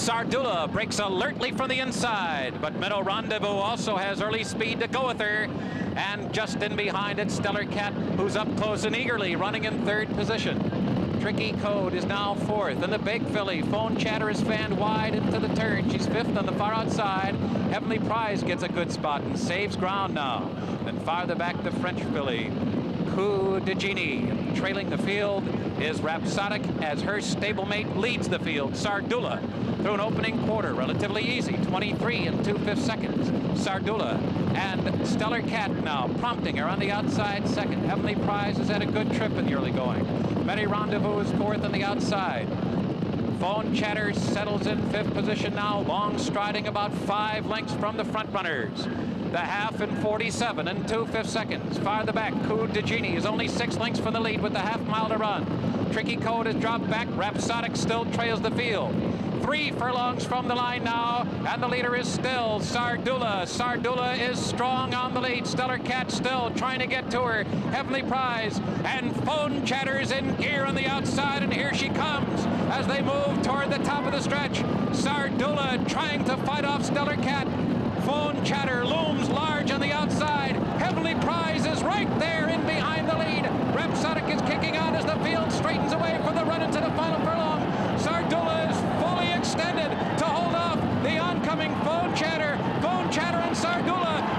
Sardula breaks alertly from the inside, but Meadow Rendezvous also has early speed to go with her. And just in behind it, Stellar Cat, who's up close and eagerly running in third position. Tricky Code is now fourth. And the big filly, Phone Chatter is fanned wide into the turn. She's fifth on the far outside. Heavenly Prize gets a good spot and saves ground now. Then farther back, the French filly, Genie. Trailing the field is Rhapsodic as her stablemate leads the field. Sardula through an opening quarter, relatively easy, 23 and 2 fifths seconds. Sardula and Stellar Cat now prompting her on the outside second. Heavenly Prize has had a good trip in the early going. Meadow Rendezvous fourth on the outside. Phone Chatter settles in fifth position now, long striding about five lengths from the front runners. The half in 47 and two fifths seconds. Farther back, Coup de Genie is only six lengths from the lead with the half mile to run. Tricky Code has dropped back. Rhapsodic still trails the field. Three furlongs from the line now, and the leader is still Sardula. Sardula is strong on the lead. Stellar Cat still trying to get to her. Heavenly Prize and Phone Chatters in gear on the outside, and here she comes as they move toward the top of the stretch. Sardula trying to fight off Stellar Cat. Phone Chatter Nardula